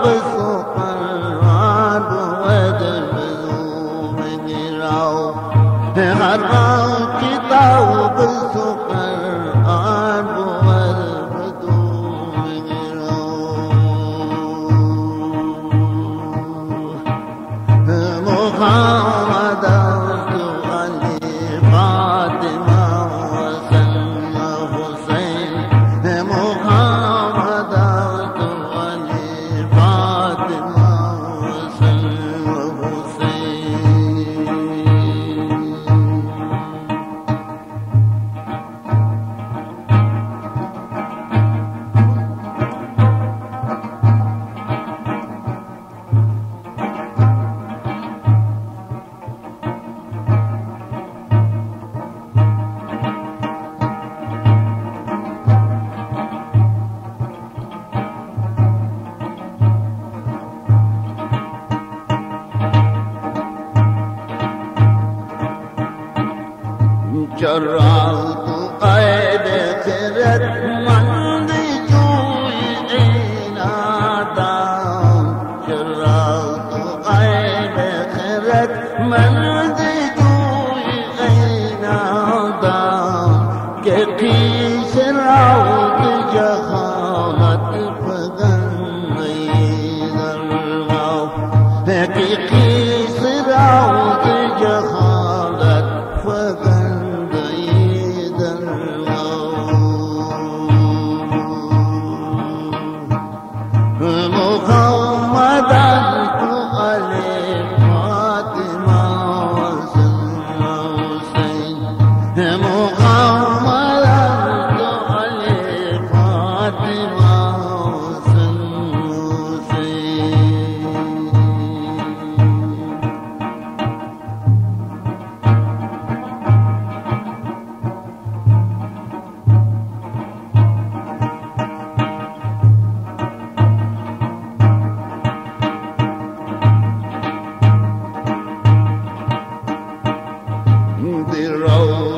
Oh, my God. Cerrahı ayet kırat من ذي the road.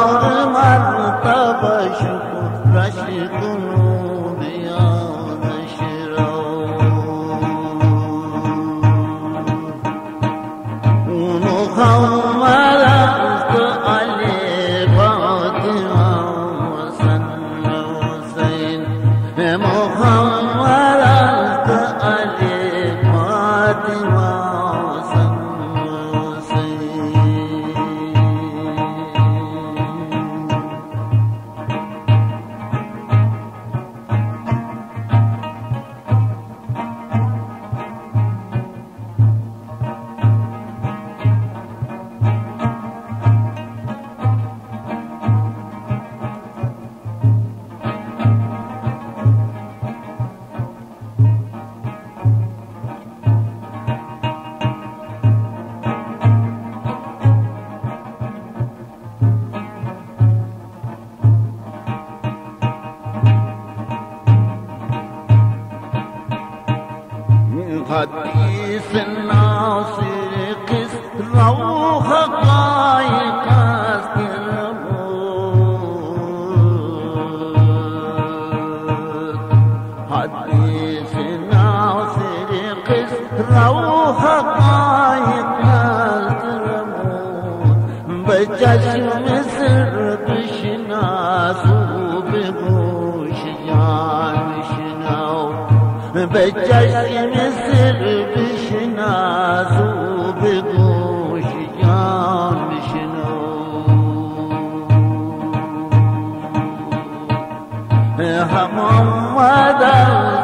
مرتبه شکرش حديث الناصر قس روح حقائق حديث الناصر قس روح به جشن سر بشناز و به گوشیان بشنو. هم آمدم